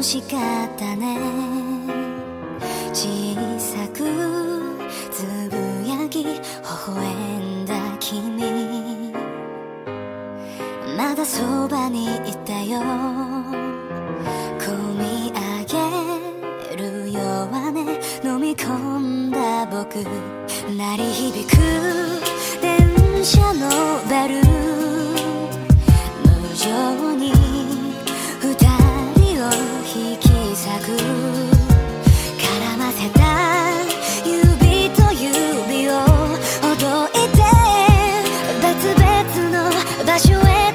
楽しかったね。小さくつぶやき微笑んだ君。まだそばにいたよ。込み上げる弱音飲み込んだ僕鳴り響く。got you